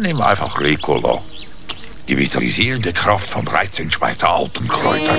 Nimm einfach Ricola. Die vitalisierende Kraft von 13 Schweizer Alpenkräutern.